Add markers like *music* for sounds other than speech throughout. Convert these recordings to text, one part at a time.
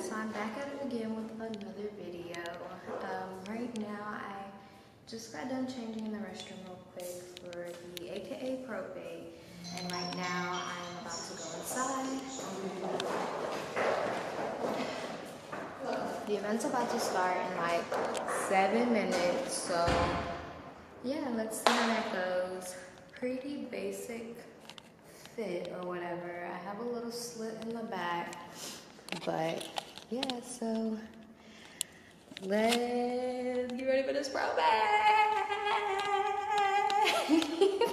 so I'm back at it again with another video. Um, right now, I just got done changing in the restroom real quick for the AKA probate, and right now I'm about to go inside. The event's about to start in like seven minutes, so yeah, let's see how that goes. Pretty basic fit or whatever. I have a little slit in the back, but yeah, so let's get ready for this probate. *laughs*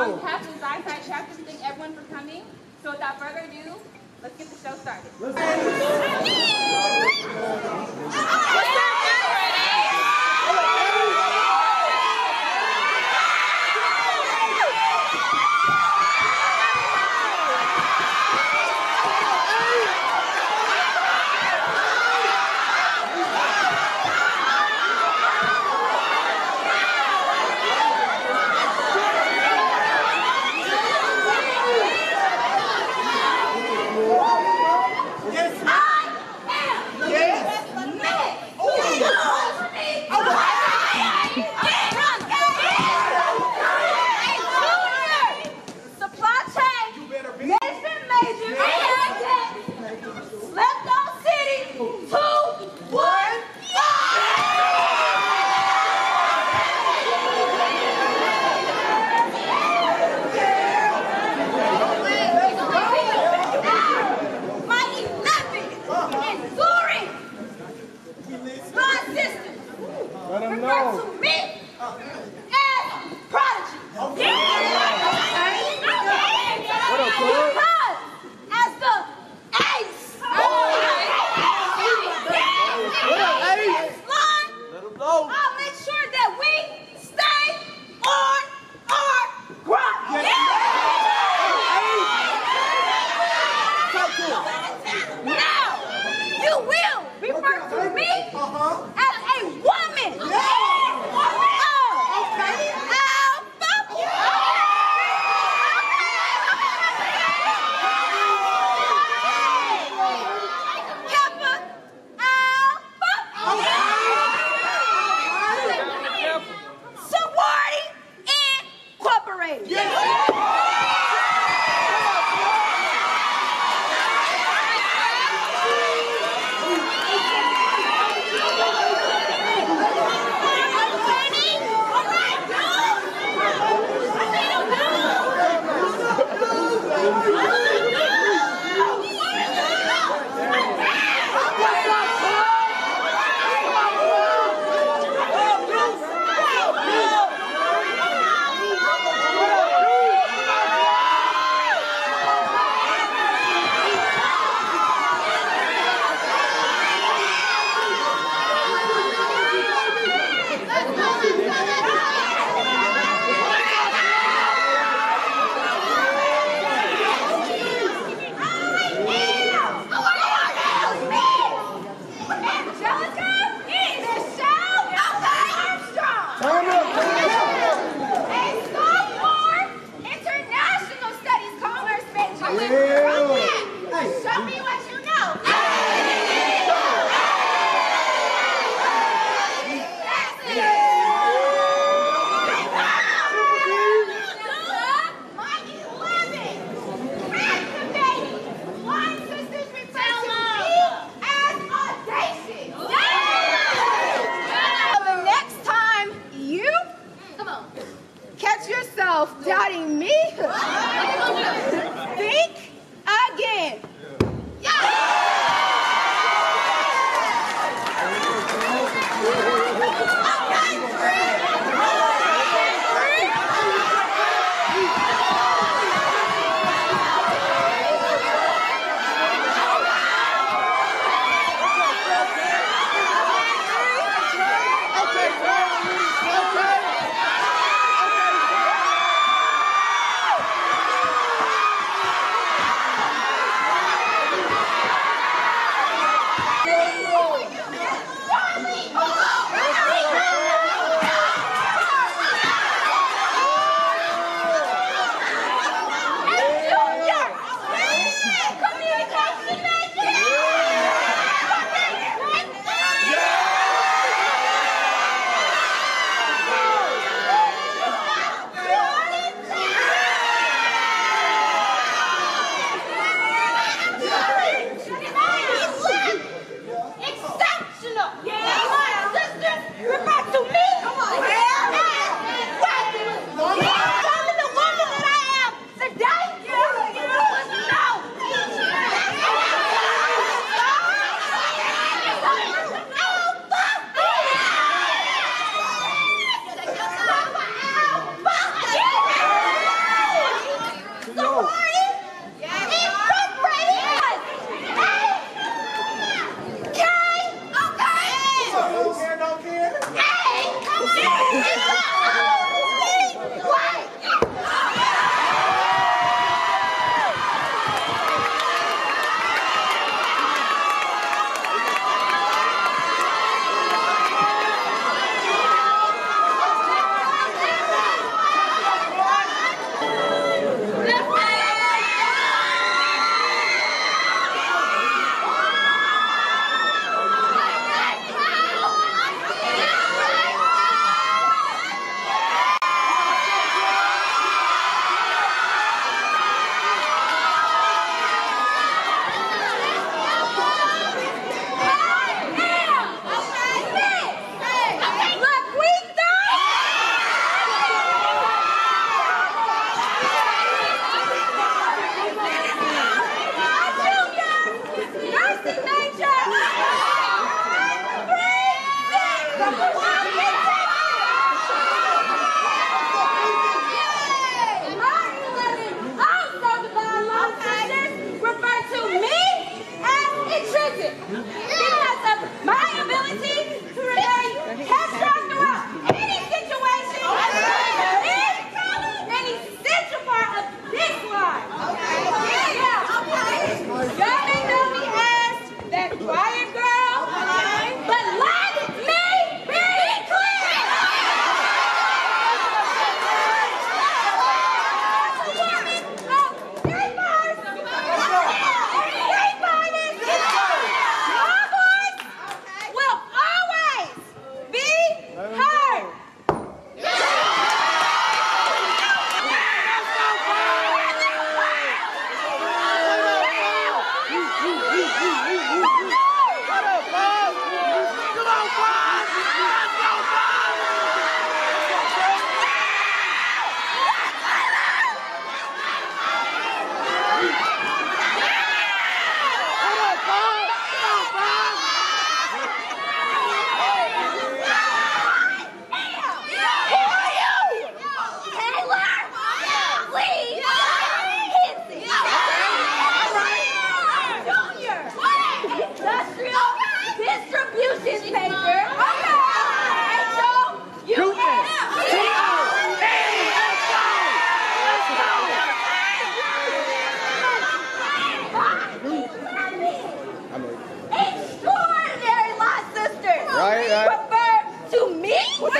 on Captain's Eyesight Chapters. Thank everyone for coming. So without further ado, let's get the show started. Let's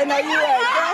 and at you like,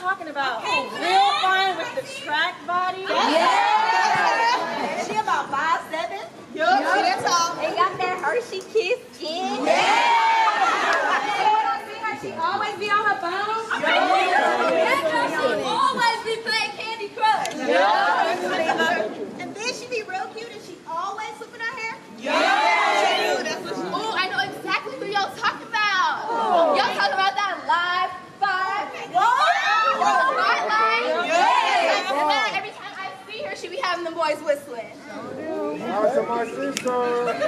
talking about. Real fine with the track body. Yeah. She about five seven. Yup, she that tall. They got that Hershey kiss skin. She always be on her phone. That girl, she always be playing Candy Crush. Yeah. And then she be real cute and she always flipping her hair. Yeah. Oh, I know exactly who y'all talking about. Y'all talking about that live five. Whoa. Right line. Yeah. And then every time I see her, she be having the boys whistling. Out to my sister. My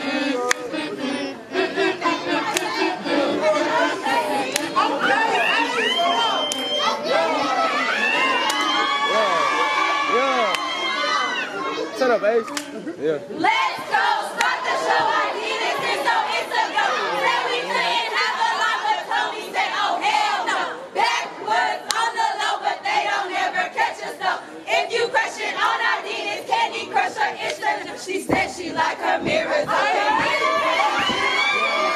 sister. Yeah. Shut up, Ace. Yeah. Let's go, start the show. I did it since so it's a go. Said we couldn't have a lot, but Tony said, oh hell no. Backwards on the low, but they don't ever catch us though. If you question on Adidas, Candy Crush or Insta, she said she like her mirrors. Okay.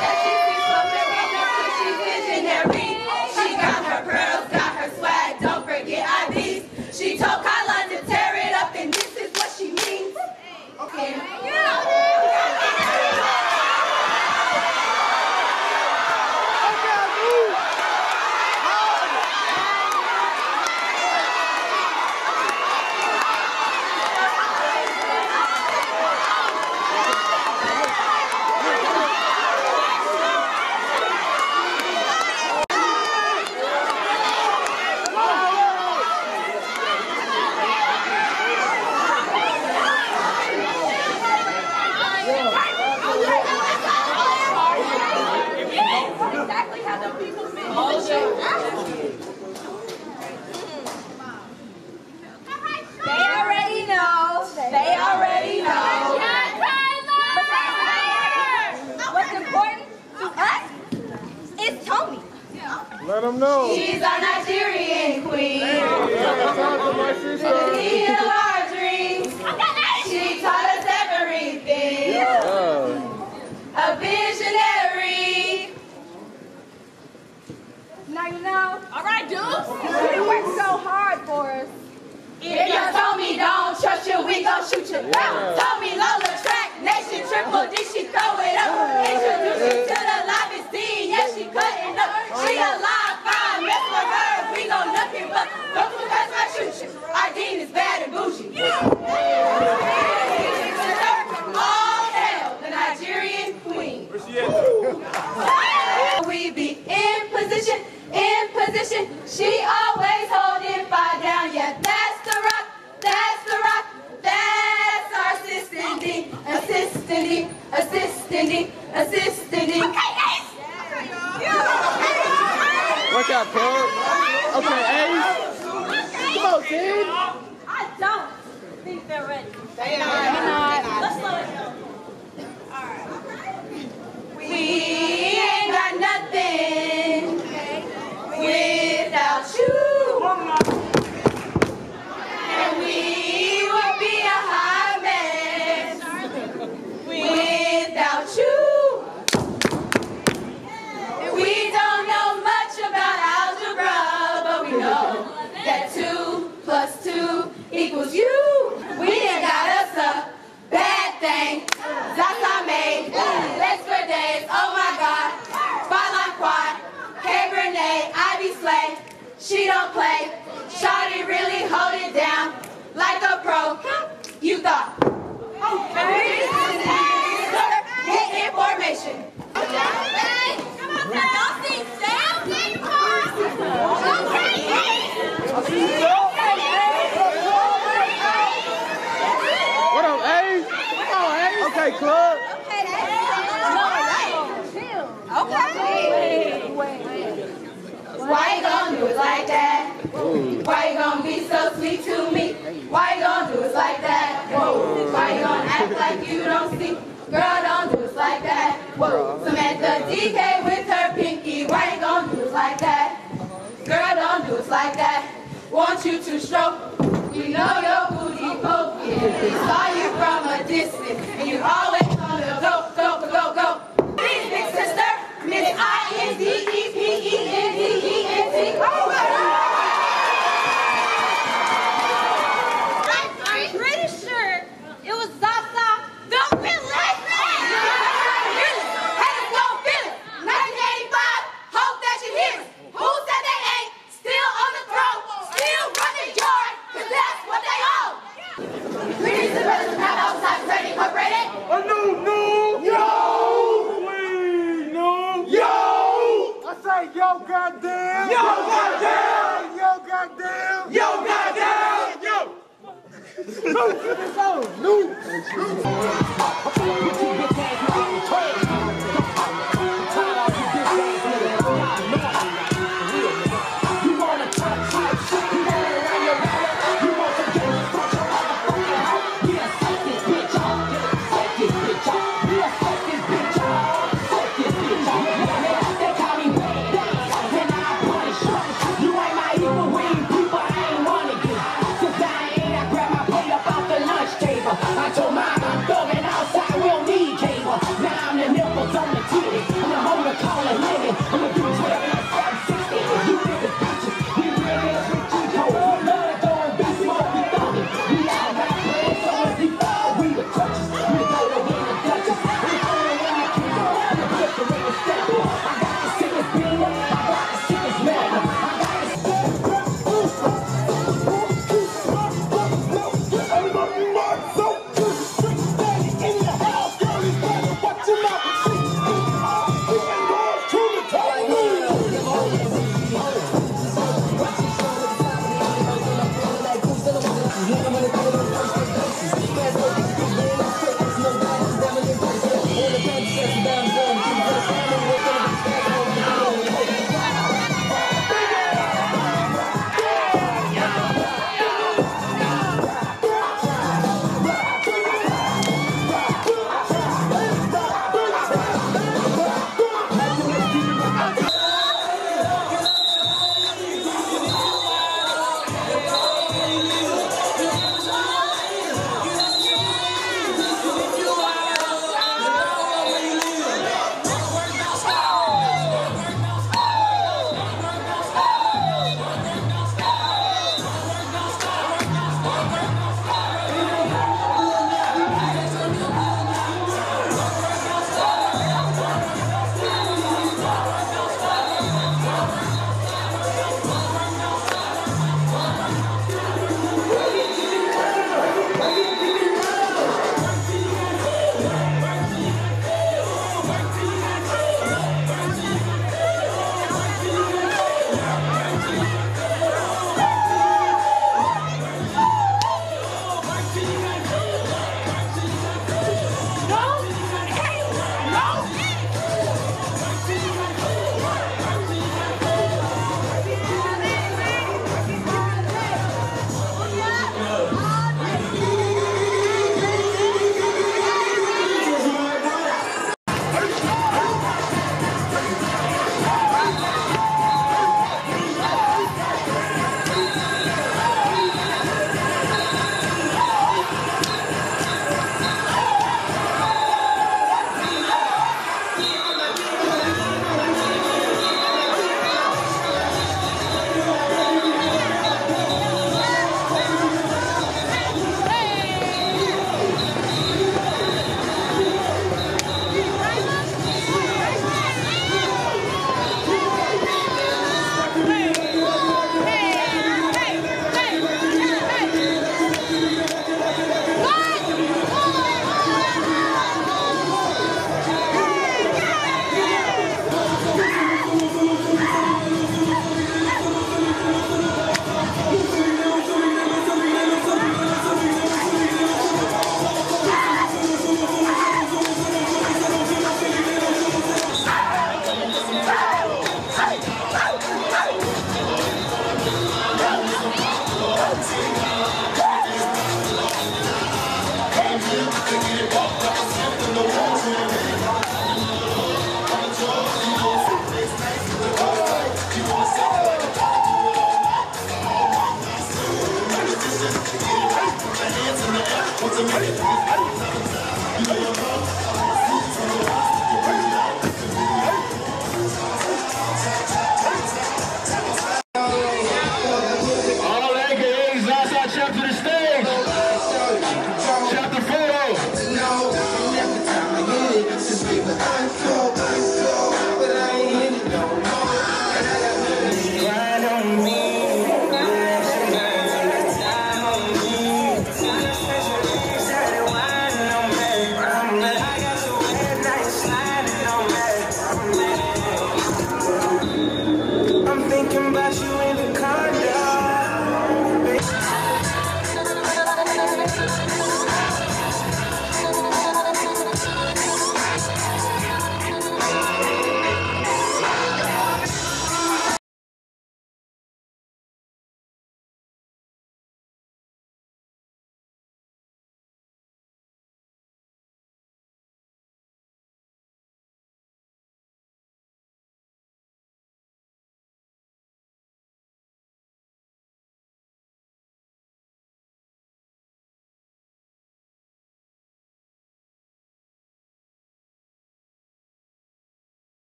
Said she sees something in her, so she's visionary. She got her pearls, got her swag, don't forget IVs. She told Kyla to tear it up, and this is what she means. Okay. Exactly how the people They already know. They already know. What's important to us is Tony. Let them know. She's our Nigerian queen. Yeah, shout out to my sister. Queen of our dreams. She taught us everything. Yeah. A visionary. Now you know. All right, dudes. You worked so hard for us. If you told me don't trust you, we gon' shoot you down. Told me Lola track, nation triple D, she throw it up. Introduce you to the livest scene, yeah, she cutting up. She a live fire, mess with her, we gon' nothing but. Don't too fast, I shoot you. Our dean is bad and bougie. All hail the Nigerian queen. We be in position, in position. She always holding fire down. Yeah, that's the rock, that's the rock, that's our assistant D, assistant D, assistant D, assistant D. Watch out, Plug. Okay, Ace. Come on, kid. I don't think they're ready. They not. Let's slow it down. We ain't got nothing without you.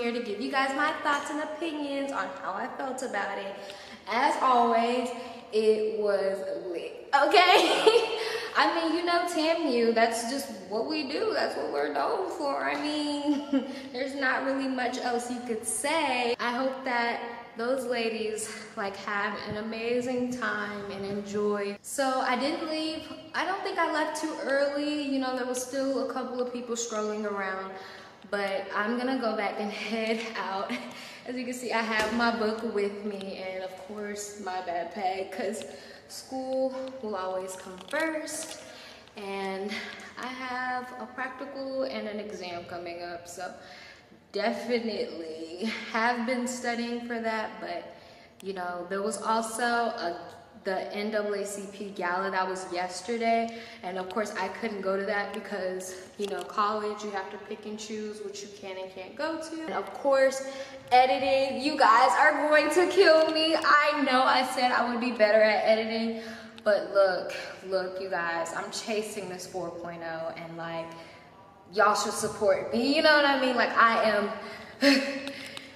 Here to give you guys my thoughts and opinions on how I felt about it. As always, it was lit. Okay? *laughs* I mean, you know TAMU, that's just what we do. That's what we're known for. I mean, *laughs* there's not really much else you could say. I hope that those ladies like have an amazing time and enjoy. So I didn't leave. I don't think I left too early. You know, there was still a couple of people strolling around, but I'm gonna go back and *laughs* head out. As you can see, I have my book with me and of course my backpack because school will always come first. And I have a practical and an exam coming up. So definitely have been studying for that, but you know, there was also a the NAACP gala that was yesterday, and of course I couldn't go to that because you know college you have to pick and choose which you can and can't go to. And of course, editing, you guys are going to kill me. I know I said I would be better at editing, but look, look, you guys, I'm chasing this 4.0 and like y'all should support me. You know what I mean? Like I am *laughs*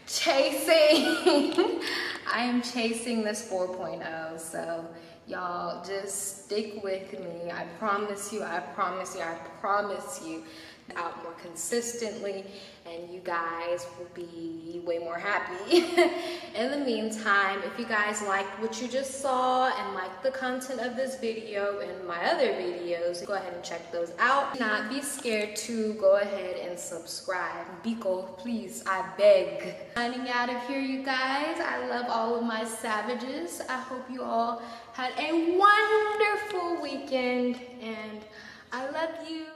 chasing, *laughs* I am chasing this 4.0. So y'all just stick with me. I promise you, I promise you, I promise you out more consistently and you guys will be way more happy. *laughs* In the meantime, if you guys liked what you just saw and liked the content of this video and my other videos, go ahead and check those out. Not be scared to go ahead and subscribe. Biko, please, I beg. Signing out of here, you guys. I love all of my savages. I hope you all had a wonderful weekend and I love you.